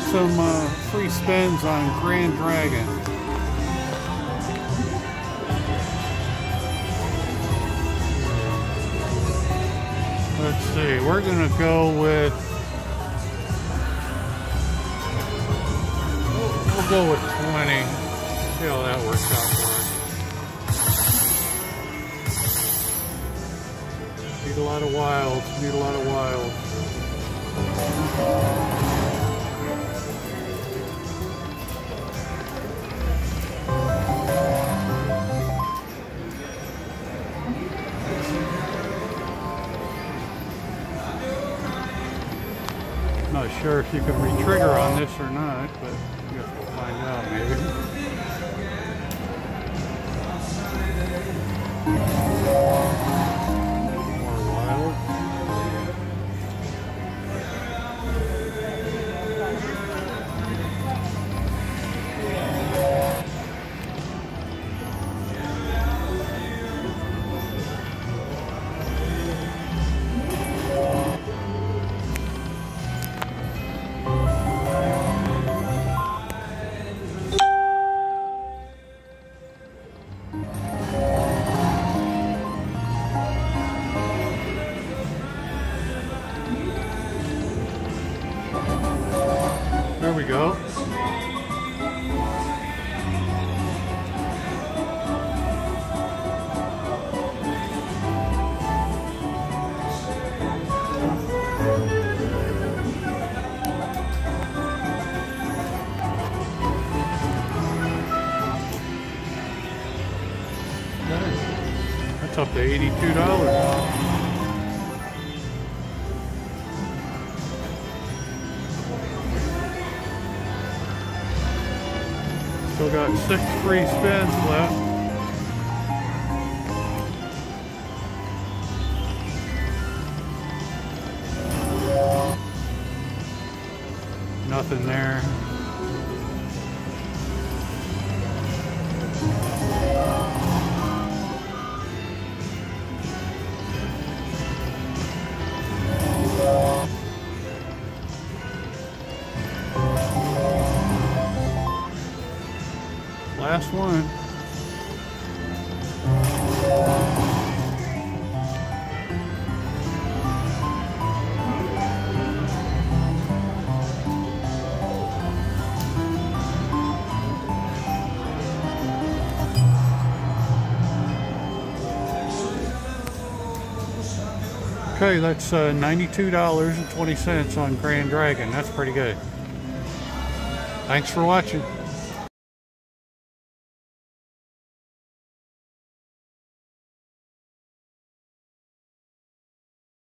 Some uh, free spins on Grand Dragon. Let's see, we're gonna go with we'll go with 20. See how that works out for us. Need a lot of wilds, need a lot of wilds. Not sure if you can re-trigger on this or not, but I guess we'll find out maybe. There we go. That's up to $82. Still got six free spins left. Nothing there. Last one. Okay, that's uh, $92.20 on Grand Dragon. That's pretty good. Thanks for watching.